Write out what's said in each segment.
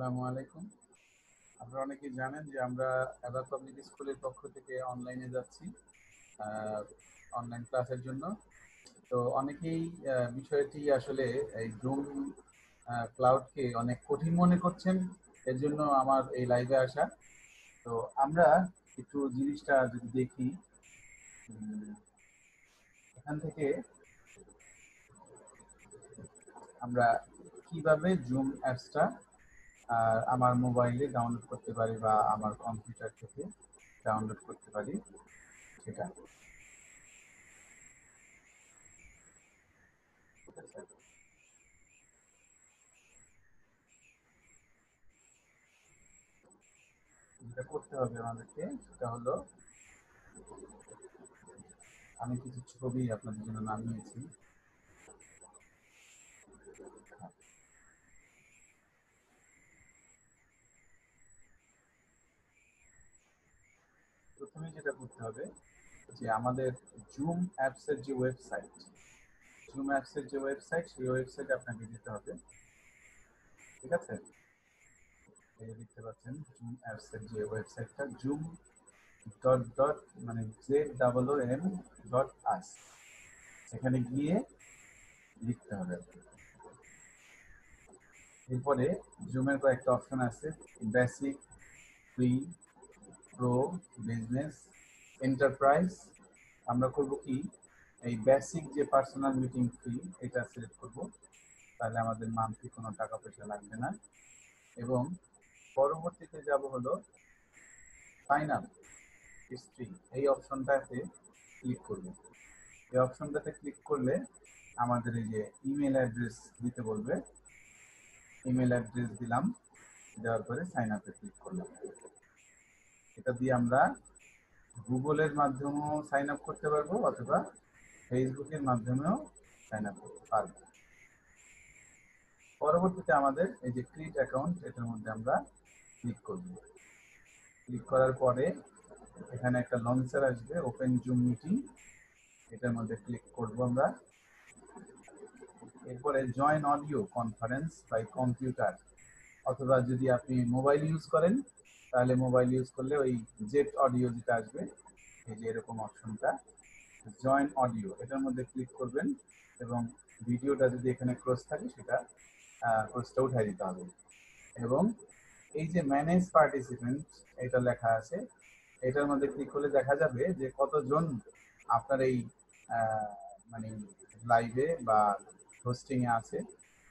আসসালামু আলাইকুম। আপনারা অনেকেই জানেন যে আমরা এবার পাবলিক স্কুলের পক্ষ থেকে অনলাইনে যাচ্ছি অনলাইন ক্লাসের জন্য। তো অনেকেই বিষয়টি আসলে এই জুম ক্লাউডকে অনেক কঠিন মনে করছেন, এর জন্য আমার এই লাইভে আসা। তো আমরা একটু জিনিসটা যদি দেখি এখান থেকে আমরা কীভাবে জুম অ্যাপসটা আমার মোবাইলে ডাউনলোড করতে পারি বা আমার কম্পিউটার থেকে ডাউনলোড করতে পারি। সেটা যেটা করতে হবে আমাদেরকে, সেটা হলো আমি কিছু ছবি আপনাদের জন্য নামিয়েছি। প্রথমে যেটা করতে হবে, যে আমাদের জুম অ্যাপসের যে ওয়েবসাইট জুম অ্যাপসের যে ওয়েবসাইট সেই ওয়েবসাইটে আপনাকে যেতে হবে। ঠিক আছে? এই দেখতে পাচ্ছেন জুম অ্যাপসের যে ওয়েবসাইটটা জুম ডট ডট মানে Z double O M dot us এখানে গিয়ে লিখতে হবে এরপরে জুমের কয়েকটা অপশন আছে basic free pro business enterprise আমরা করব কি? এই বেসিক যে পার্সোনাল মিটিং ফি এটা সিলেক্ট করব। তাহলে আমাদের মান্থলি কোনো টাকা পয়সা লাগবে না। এবং পরবর্তীতে যাব হলো ফাইনাল হিস্ট্রি এই অপশনটাতে ক্লিক করব। এই অপশনটাতে ক্লিক করলে আমাদের এই যে ইমেল অ্যাড্রেস দিতে বলবে। ইমেল অ্যাড্রেস দিলাম, দেওয়ার পরে সাইন আপে ক্লিক করলাম। এটা দিয়ে আমরা গুগলের মাধ্যমেও সাইন আপ করতে পারব অথবা ফেসবুকের মাধ্যমেও সাইন আপ করতে পারব। পরবর্তীতে আমাদের এই যে ক্রিয়েট অ্যাকাউন্ট এটার মধ্যে আমরা ক্লিক করব। ক্লিক করার পরে এখানে একটা লঞ্চার আসবে ওপেন জুম মিটিং এটার মধ্যে ক্লিক করব আমরা। এরপরে join audio conference by computer অথবা যদি আপনি মোবাইল ইউজ করেন, তাহলে মোবাইল ইউজ করলে ওই জেট অডিও যেটা আসবে, এই যে এরকম অপশনটা জয়েন অডিও এটার মধ্যে ক্লিক করবেন এবং ভিডিওটা যদি এখানে ক্রস থাকে, সেটা ক্রসটা উঠাই দিতে হবে। এবং এই যে ম্যানেজ পার্টিসিপেন্ট এটা লেখা আছে, এটার মধ্যে ক্লিক করলে দেখা যাবে যে কতজন আপনার এই মানে লাইভে বা হোস্টিংয়ে আছে,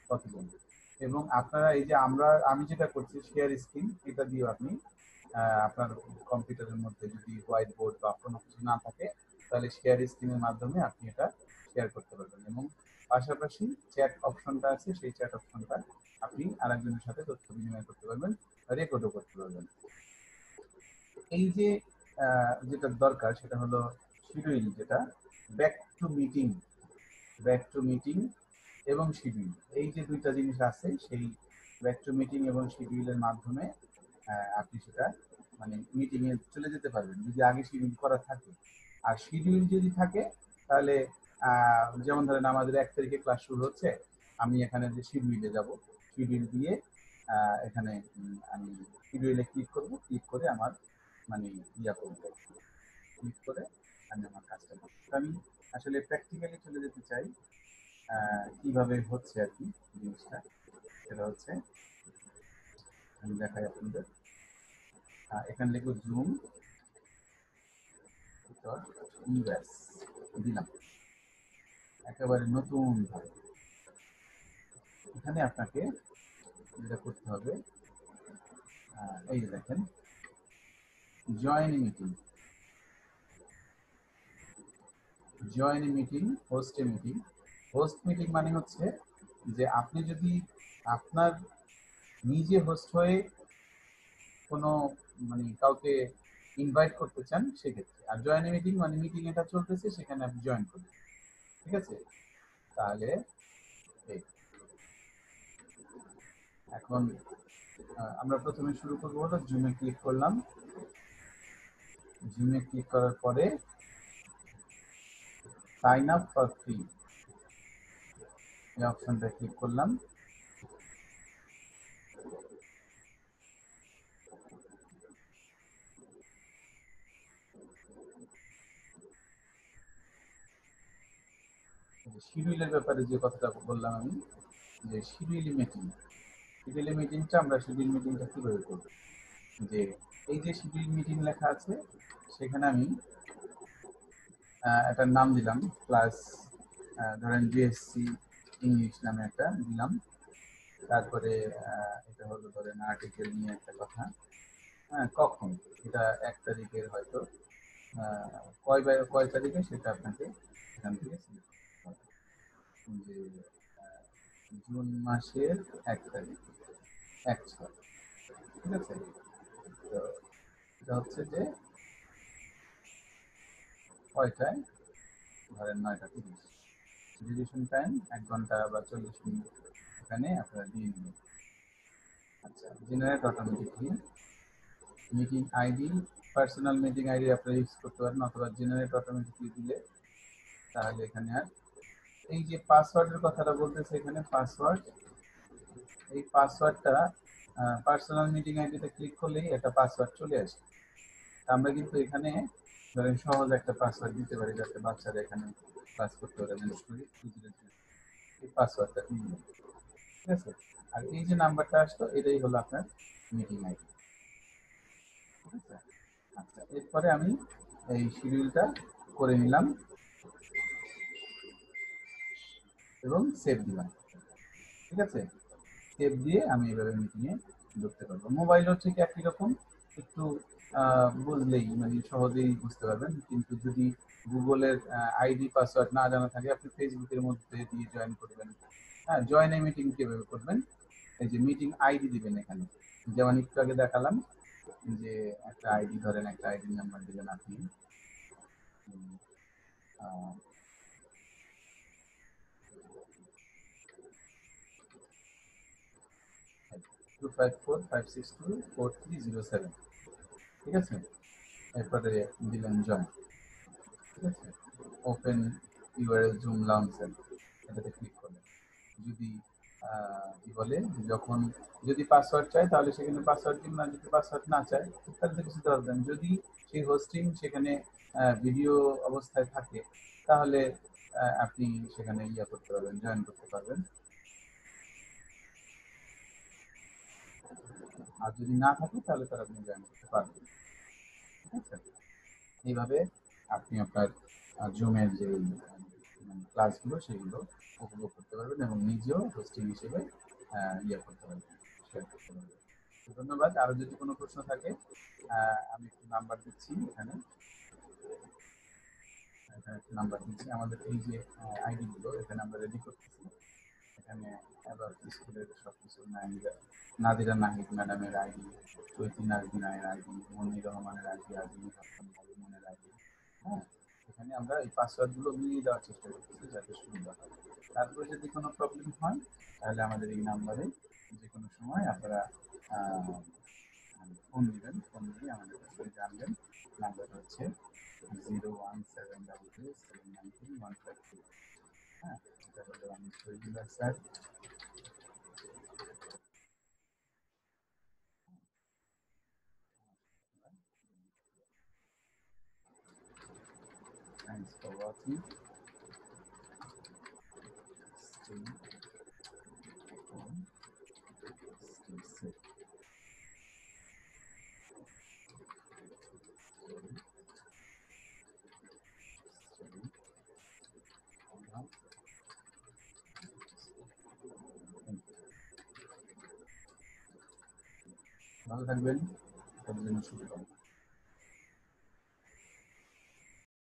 কতজন? এবং আপনারা এই যে আমরা, আমি যেটা করছি শেয়ার স্ক্রিন এটা দিয়ে আপনি আপনার কম্পিউটারের মধ্যে যদি হোয়াইট বোর্ড বা কোনো কিছু না থাকে, তাহলে শেয়ার স্ক্রিনের মাধ্যমে আপনি এটা শেয়ার করতে পারবেন। এবং পাশাপাশি চ্যাট অপশনটা আছে, সেই চ্যাট অপশনটা আপনি আরেকজনের সাথে তথ্য বিনিময় করতে পারবেন রেকর্ডও করতে পারবেন। এই যে যেটা দরকার, সেটা হলো শিডিউল, যেটা back to meeting back to meeting এবং শিডিউল এই যে দুইটা জিনিস আছে, সেই ব্যাক মিটিং এবং শিডিউলের মাধ্যমে আপনি সেটা মানে মিটিং এ চলে যেতে পারবেন, যদি আগে শিডিউল করা থাকে। আর শিডিউল যদি থাকে, তাহলে যেমন ধরেন আমাদের এক তারিখে ক্লাস শুরু হচ্ছে, আমি এখানে যে শিডিউলে যাব শিডিউল দিয়ে এখানে আমি শিডিউলে ক্লিক করব ক্লিক করে আমার মানে ইয়া করব। ক্লিক করে আমি আমার কাজটা করব। আমি আসলে প্র্যাকটিক্যালি চলে যেতে চাই কীভাবে হচ্ছে আর কি জিনিসটা, সেটা হচ্ছে আমি দেখাই আপনাদের। এখানে লিখব জুম ইউএস দিলাম। একেবারে নতুন ভাবে। এখানে আপনাকে যেটা করতে হবে এই দেখেন join meeting join meeting host meeting host meeting মানে হচ্ছে যে আপনি যদি আপনার নিজে হোস্ট হয়ে কোনো মানে কাউকে ইনভাইট করতে চান সেক্ষেত্রে। আর জয়েন মিটিং মানে মিটিং এটা চলতেছে, সেখানে আপনি জয়েন করবেন। ঠিক আছে? তাহলে এখন আমরা প্রথমে শুরু করব হলো জুমে ক্লিক করলাম। জুমে ক্লিক করার পরে সাইন আপ ফর ফ্রি এই অপশনটা ক্লিক করলাম। শিডিউলের ব্যাপারে যে কথাটা বললাম আমি, যে শিডিউল মিটিং, শিডিউল মিটিংটা আমরা শিডিউল মিটিংটা কীভাবে করব? যে এই যে শিডিউল মিটিং লেখা আছে, সেখানে আমি একটা নাম দিলাম প্লাস ধরেন বিএসসি ইংলিশ নামে একটা দিলাম তারপরে এটা হলো ধরেন আর্টিকেল নিয়ে একটা কথা। হ্যাঁ কখন? এটা এক তারিখের হয়তো। কয় বাই কয় তারিখে সেটা আপনাকে এখান থেকে যে জুন মাসের এক তারিখ, এক ছয়। ঠিক আছে? তো এটা হচ্ছে যে কয়টায় ধরেন নয়টা তিরিশ। ডিউরেশন টাইম এক ঘণ্টা বা চল্লিশ মিনিট এখানে আপনারা দিয়ে নেবেন। আচ্ছা generate automatically meeting ID personal meeting ID আপনারা ইউজ করতে পারেন, অথবা জেনারেট অটোমেটিকলি দিলে তাহলে এখানে আর এই যে পাসওয়ার্ডের কথাটা বলতেছে এখানে পাসওয়ার্ড এই পাসওয়ার্ডটা পার্সোনাল মিটিং আইডিতে ক্লিক করলেই একটা পাসওয়ার্ড চলে আসে। আমরা কিন্তু এখানে ধরেন সহজ একটা পাসওয়ার্ড দিতে যাতে বাচ্চারা এখানে করতে পারে পাসওয়ার্ডটা ঠিক আছে? আর এই যে নাম্বারটা এটাই হলো আপনার মিটিং আইডি আচ্ছা এরপরে আমি এই শিডিউলটা করে নিলাম এবং সেভ দিলাম। ঠিক আছে? সেভ দিয়ে আমি এভাবে মিটিংয়ে ঢুকতে পারব। মোবাইলও ঠিক একই রকম? একটু বুঝলেই মানে সহজেই বুঝতে পারবেন। কিন্তু যদি গুগলের আইডি, পাসওয়ার্ড না জানা থাকে, আপনি ফেসবুকের মধ্যে দিয়ে জয়েন করবেন। হ্যাঁ জয়েন এ মিটিং কীভাবে করবেন? এই যে মিটিং আইডি দিবেন এখানে। যেমন একটু আগে দেখালাম যে একটা আইডি ধরেন, একটা আইডি নাম্বার দিবেন আপনি। Two five four five six two four three zero seven ঠিক আছে? এরপরে দিলেন জয়েন ঠিক আছে? ওপেন ইউআরএল জুম লঞ্চার এটাতে ক্লিক করলেন। যদি কি বলে, যখন যদি পাসওয়ার্ড চাই তাহলে সেখানে পাসওয়ার্ড দিন না যদি পাসওয়ার্ড না চায়, তাহলে কিছু পারবেন যদি সেই হোস্টিং সেখানে ভিডিও অবস্থায় থাকে, তাহলে আপনি সেখানে ইয়া করতে পারবেন জয়েন করতে পারবেন। আর যদি না থাকে, তাহলে তার আপনি জয়েন করতে পারবেন। এইভাবে আপনি আপনার জুমের যে ক্লাসগুলো সেগুলো উপভোগ করতে পারবেন এবং নিজেও হোস্টিং হিসেবে ইয়ে করতে পারবেন ধন্যবাদ। আরও যদি কোনো প্রশ্ন থাকে আমি একটু নাম্বার দিচ্ছি এখানে। নাম্বার দিচ্ছি। আমাদের এই যে আইডিগুলো এখানে আমরা রেডি করতেছি। এখানে এবার স্কুলের সব কিছু নাহিদা নাদিরা নাহিদ ম্যাডামের আইডি, চৈতি নাজদিনায়ের আইডি, মনির রহমানের আইডি হাসান মনের আইডি হ্যাঁ? এখানে আমরা এই পাসওয়ার্ডগুলো মিলিয়ে দেওয়ার চেষ্টা করতেছি যাতে সুবিধা হয়। তারপরে যদি কোনো প্রবলেম হয়, তাহলে আমাদের এই নাম্বারে যে কোনো সময় আপনারা ফোন দিবেন ফোন দিয়ে আমাদের কাছে জানবেন। নাম্বার হচ্ছে zero one seven double two seven nine three one five three হ্যাঁ হলো আমি Shahidullah sir. karate stay calm stay safe Now.